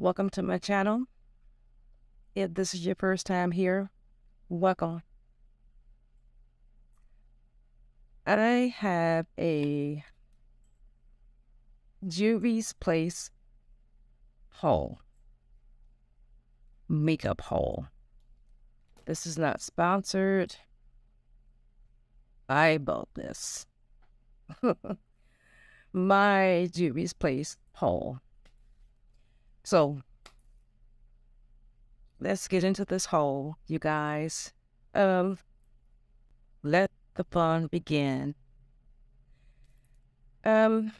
Welcome to my channel. If this is your first time here, welcome. I have a Juvia's Place haul, makeup haul. This is not sponsored. I bought this. My Juvia's Place haul. So let's get into this hole, you guys. Um, let the fun begin. Um,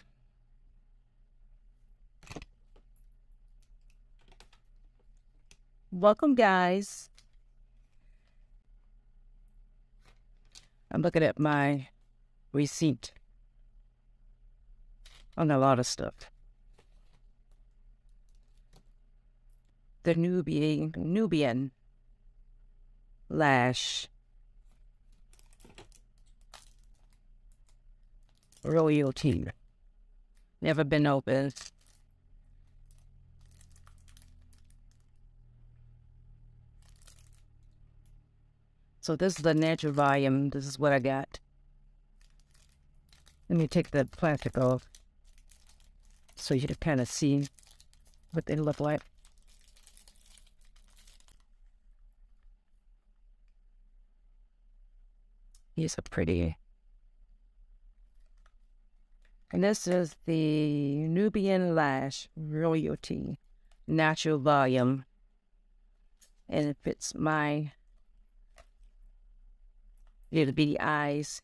welcome, guys. I'm looking at my receipt on a lot of stuff. The Nubian Nubian lash royalty. Never been opened. So this is the natural volume. This is what I got. Let me take the plastic off so you can kind of see what they look like. These are pretty. And this is the Nubian Lash Royalty Natural Volume. And it fits my little bitty eyes.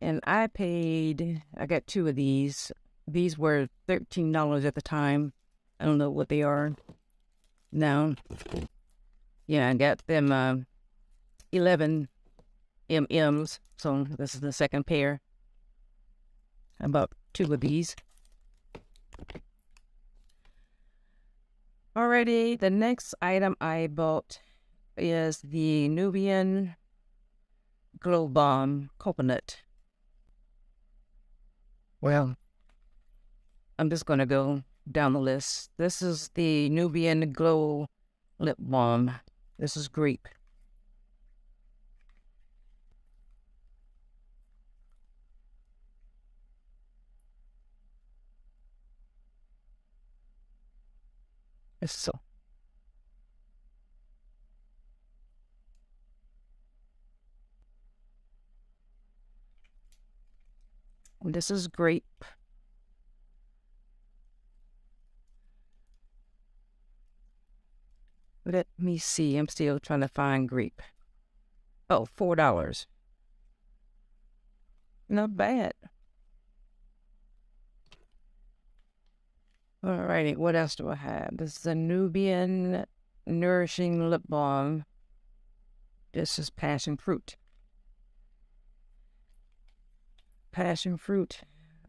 And I paid, I got two of these. These were $13 at the time. I don't know what they are now. Yeah, I got them uh, 11 MMs. So this is the second pair. I bought two of these. Alrighty, the next item I bought is the Nubian Glow Bomb Coconut. Well, I'm just going to go down the list. This is the Nubian Glow Lip Balm. This is grape. So. This is grape. Let me see. I'm still trying to find grape. Oh, four dollars. Not bad. Alrighty, what else do I have? This is a Nubian Nourishing Lip Balm. This is passion fruit. Passion fruit,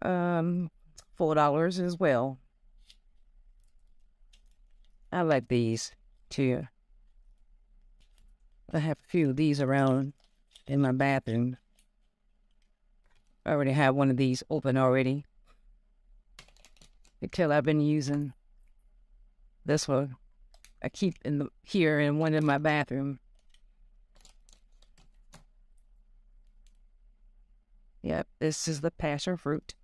um, four dollars as well. I like these too. I have a few of these around in my bathroom. I already have one of these open already until I've been using this one. I keep in the here and one in my bathroom. Yep, this is the passion fruit.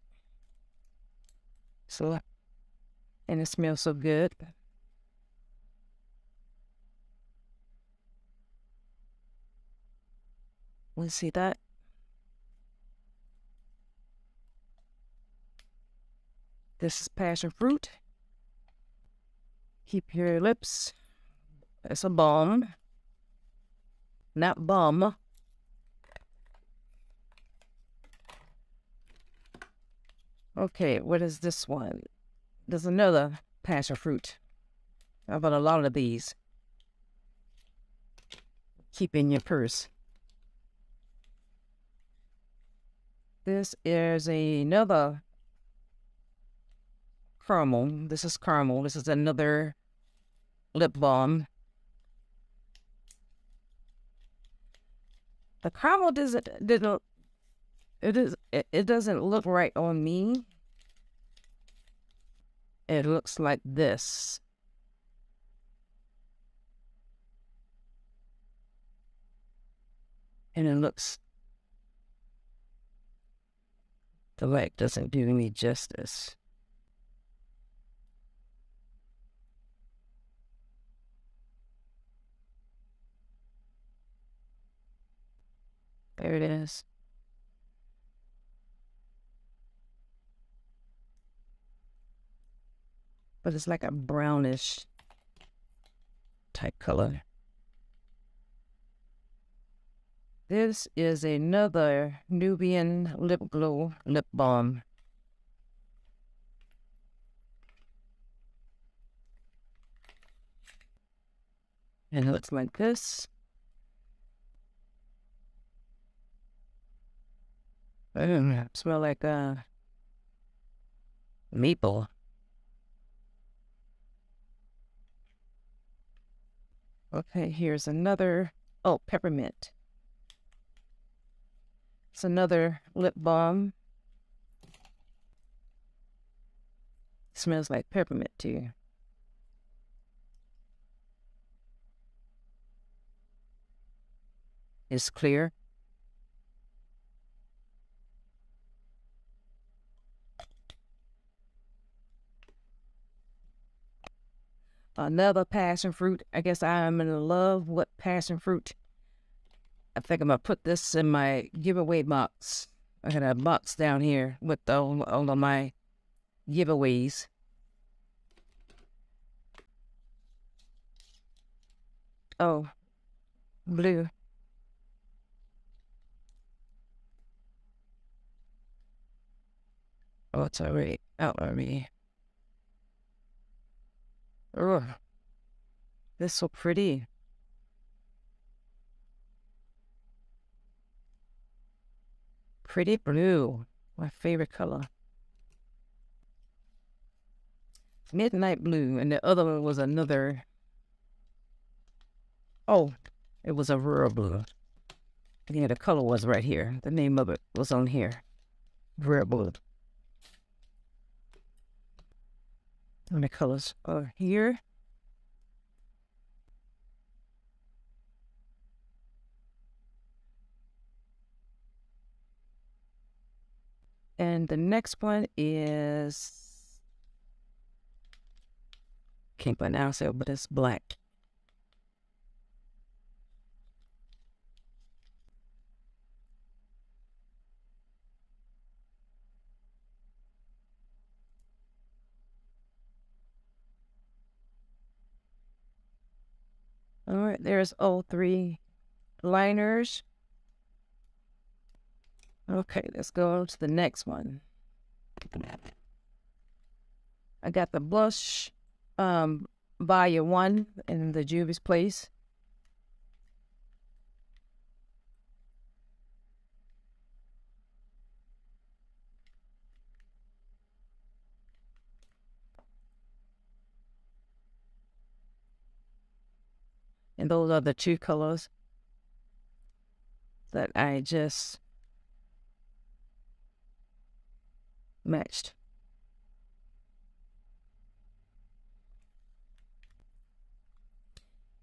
So, and it smells so good. We see that. This is passion fruit. Keep your lips. It's a balm. Not bum. Okay, what is this one? There's another passion fruit. How about a lot of these? Keep in your purse. This is another caramel. This is caramel. This is another lip balm. The caramel doesn't didn't it is it, it doesn't look right on me. it looks like this. And it looks the light doesn't do me justice. There it is. But it's like a brownish type color. This is another Nubian Lip Glow Lip Balm. And it looks like this. Mm, smell like uh, maple. Okay, here's another. Oh, peppermint. It's another lip balm. Smells like peppermint too. It's clear. Another passion fruit. I guess I'm in love with passion fruit. I think I'm gonna put this in my giveaway box. I got a box down here with all, all of my giveaways. Oh, blue. Oh, it's already out already. Oh, this is so pretty. Pretty blue, my favorite color. Midnight blue, and the other one was another. Oh, it was a rural blue. Yeah, the color was right here. The name of it was on here. Rare blue. And the colors are here. And the next one is can't pronounce it, but it's black. All right, there's all three liners. Okay, let's go to the next one. I got the blush um, volume one in the Juvia's Place. And those are the two colors that I just matched.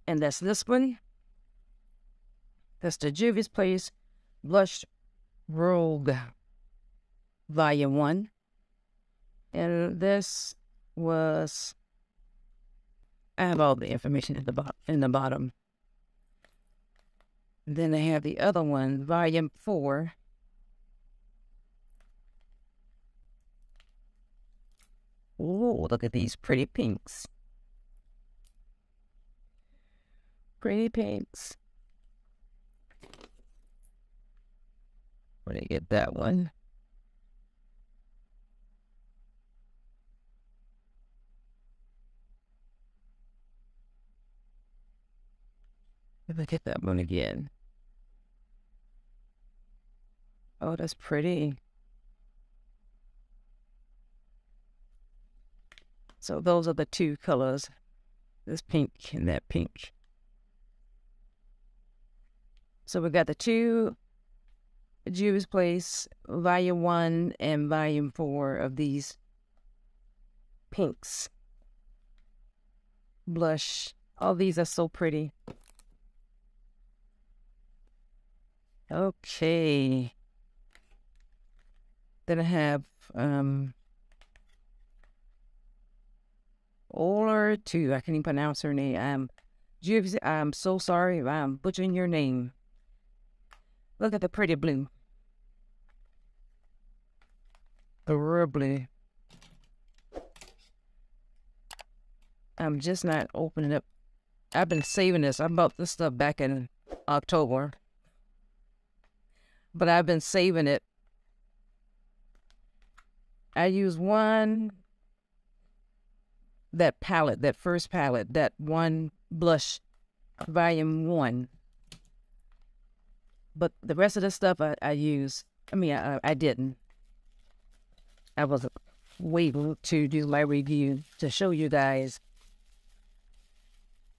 And that's this one. That's the Juvia's Place Blush Rogue Volume 1. And this was I have all the information at the bottom in the bottom. Then I have the other one, volume four. Oh, look at these pretty pinks. Pretty pinks. Where did I get that one? Look at that one again. Oh, that's pretty. So those are the two colors. This pink and that pink. So we got the two Juvia's Place Volume 1 and Volume 4 of these pinks. Blush. All these are so pretty. Okay. Then I have um Oler too. I can't even pronounce her name. Um I'm so sorry if I'm butchering your name. Look at the pretty blue. The real blue. I'm just not opening up. I've been saving this. I bought this stuff back in October. But I've been saving it. I use one, that palette, that first palette, that one blush, volume one. But the rest of the stuff I, I use, I mean, I, I didn't. I was waiting to do my review to show you guys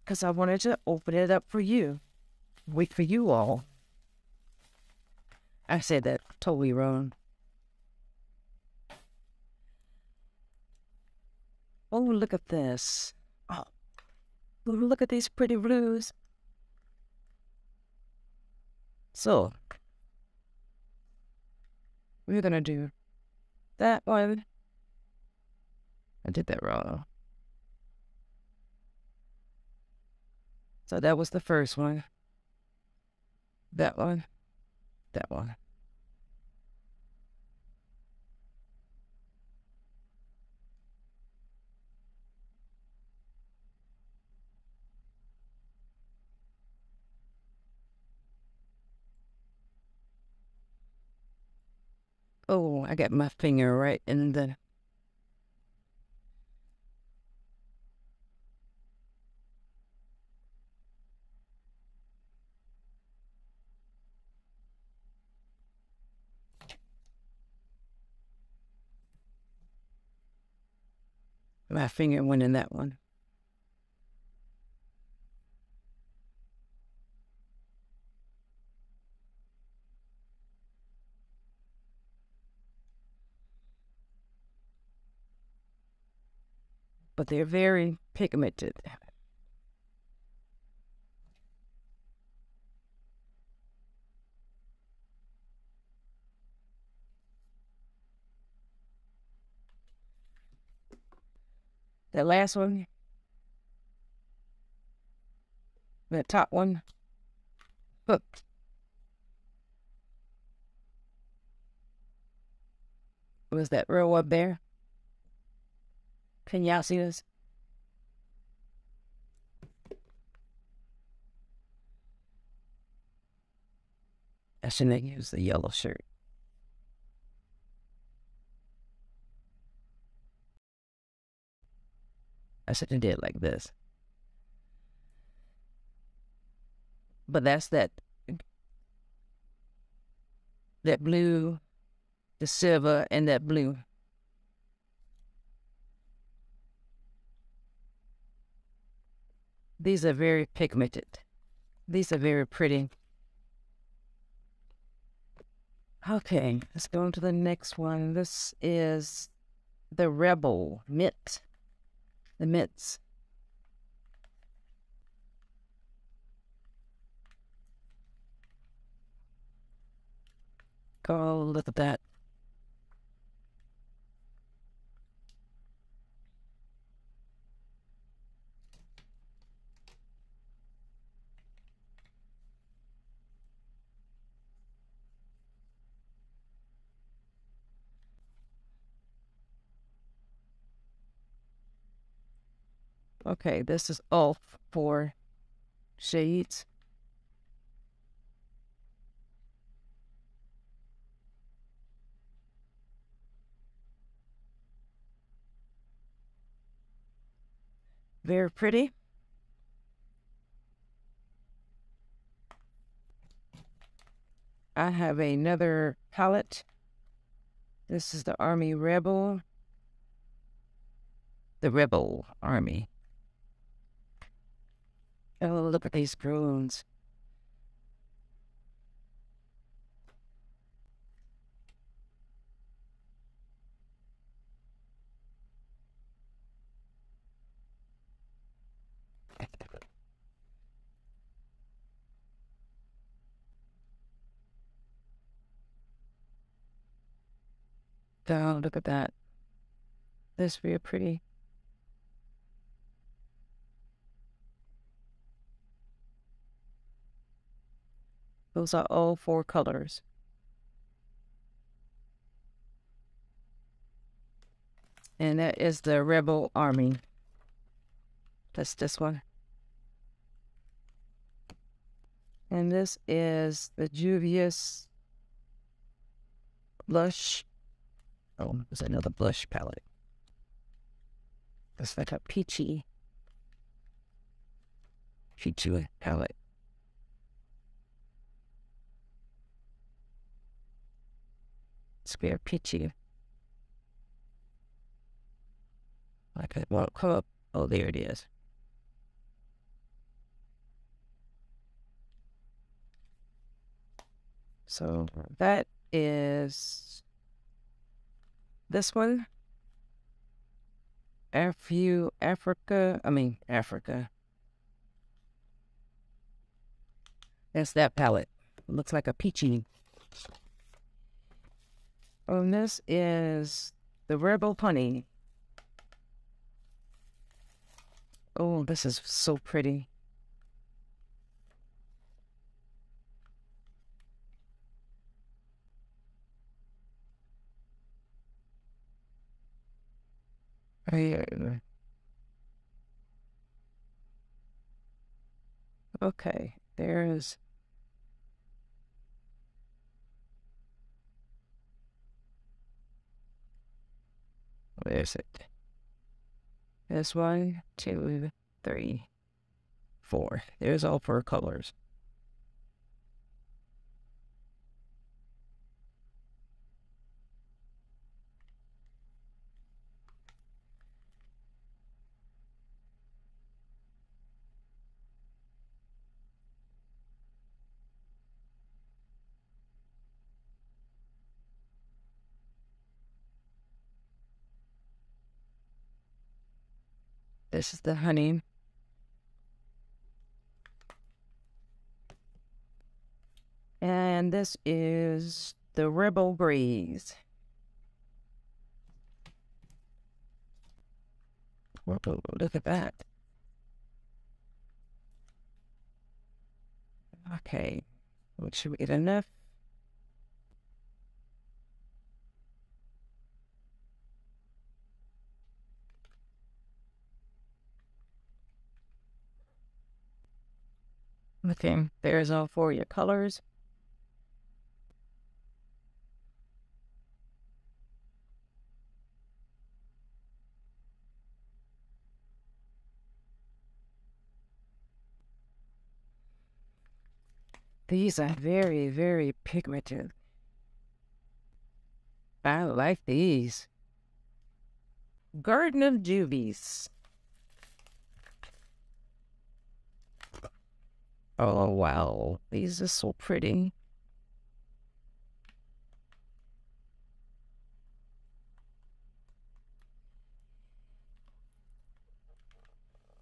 because I wanted to open it up for you. Wait for you all. I said that totally wrong. Oh, look at this. Oh, oh look at these pretty blues. So, we're to do that one. I did that wrong. So that was the first one. That one. That one. Oh, I got my finger right in the My finger went in that one. They're very pigmented. That last one. That top one. Look. Was that row up there? Can y'all see this? I shouldn't used the yellow shirt. I should have did like this. But that's that that blue, the silver, and that blue. These are very pigmented. These are very pretty. Okay, let's go on to the next one. This is the Rebel Mint the mitts. Oh, look at that. Okay, this is all for shades. Very pretty. I have another palette. This is the Army Rebel. The Rebel Army. Oh, look at these prunes. Oh, look at that. This would be a pretty Those are all four colors. And that is the Rebel Army. That's this one. And this is the Juvia's Blush. Oh, there's another blush palette. It's like a peachy, peachy palette. Very peachy. Like it won't come up. Oh, there it is. So that is this one. Afu Africa. I mean Africa. That's that palette. It looks like a peachy. And this is the Rebel Honey. Oh, this is so pretty. Okay, there's where is it? There's one, two, three, four. There's all four colors. This is the honey. And this is the Rebel Breeze. Whoa, look at that. Okay, What should we get enough? Okay, there's all four of your colors. These are very, very pigmented. I like these. Garden of Juvies. Oh, wow. These are so pretty.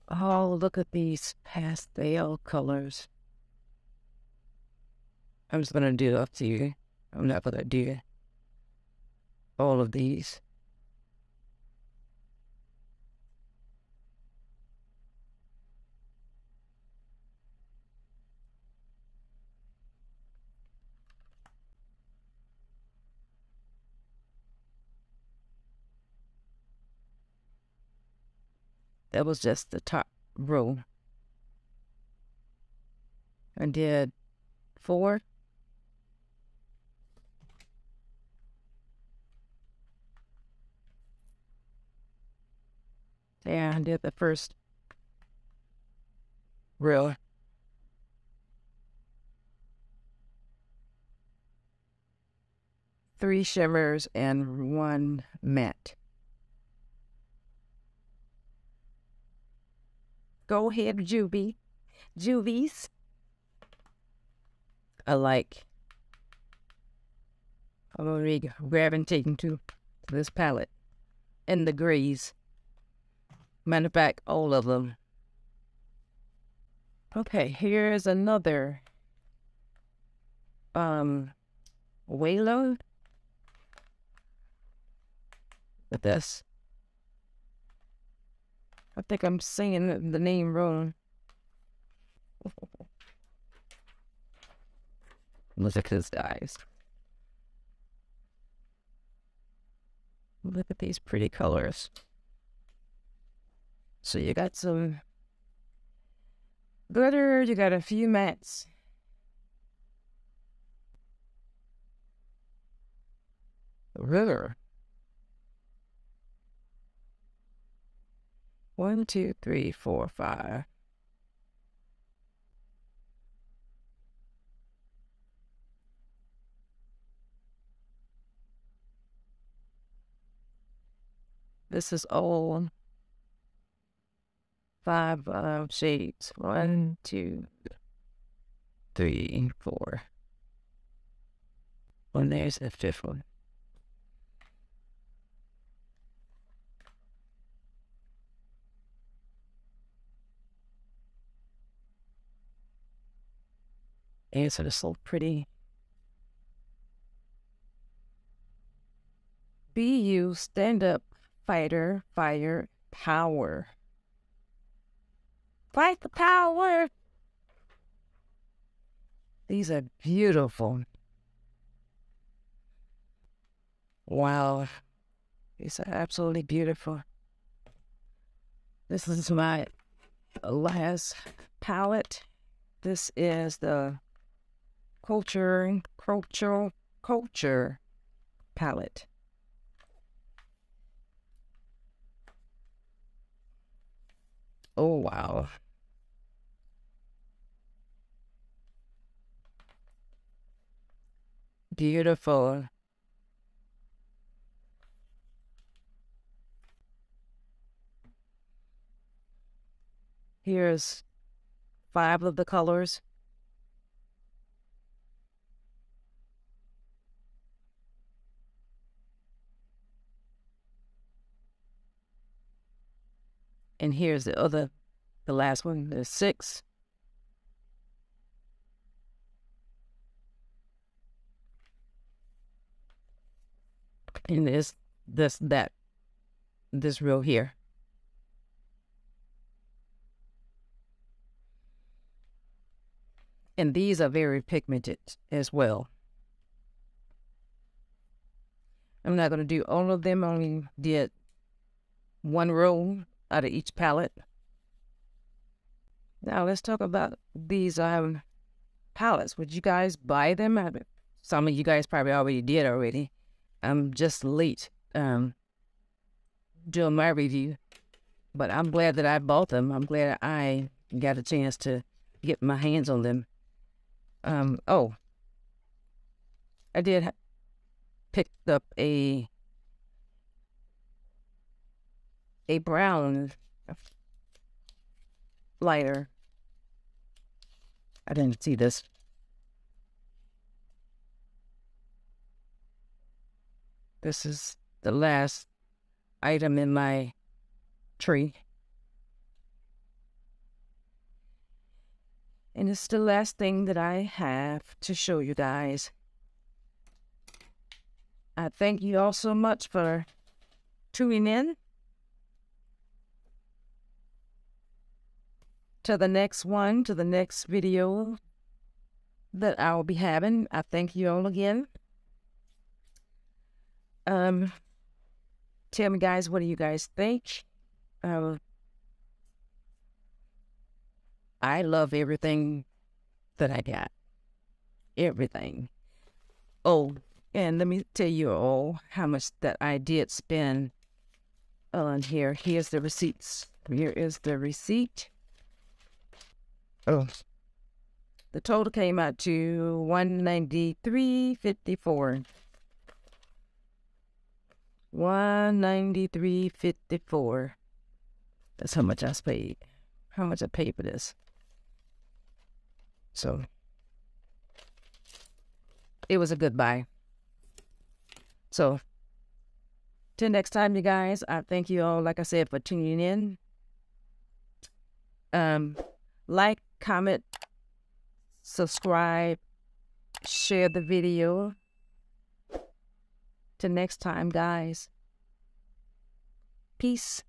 Oh, look at these pastel colors. I'm just going to do up to you. I'm not going to do all of these. That was just the top row. I did four. Yeah, I did the first row. Three shimmers and one matte. Go ahead, Juvie. Juvies. I like. I'm already gravitating to this palette. And the grays. Matter of fact, all of them. Okay, here's another um Waylo. with this. I think I'm saying the name wrong. Look at his eyes. Look at these pretty colors. So you got some glitter, you got a few mattes. River. One, two, three, four, five. This is all five uh, shades. One, two, three, four. And there's the fifth one. And so it's so pretty. You, stand up, fighter, fire, power. Fight the power. These are beautiful. Wow. These are absolutely beautiful. This is my last palette. This is the culture, cultural, culture palette. Oh, wow. Beautiful. Here's five of the colors. And here's the other, the last one, there's six. And this, this, that, this row here. And these are very pigmented as well. I'm not going to do all of them. I only did one row out of each palette. Now let's talk about these um palettes. Would you guys buy them? I some of you guys probably already did already. I'm just late um doing my review, but I'm glad that I bought them. I'm glad I got a chance to get my hands on them. Um oh, I did pick up a a brown lighter. I didn't see this. This is the last item in my tree. And it's the last thing that I have to show you guys. I thank you all so much for tuning in. To the next one, to the next video that I'll be having. I thank you all again. Um, tell me, guys, what do you guys think? Uh, I love everything that I got. Everything. Oh, and let me tell you all how much that I did spend on here. Here's the receipts. Here is the receipt. Oh. The total came out to one ninety three fifty four. One ninety three fifty four. That's how much I paid. How much I paid for this. So it was a good buy. So till next time, you guys, I thank you all, like I said, for tuning in. Um, like, comment, subscribe, share the video. Till next time, guys. Peace.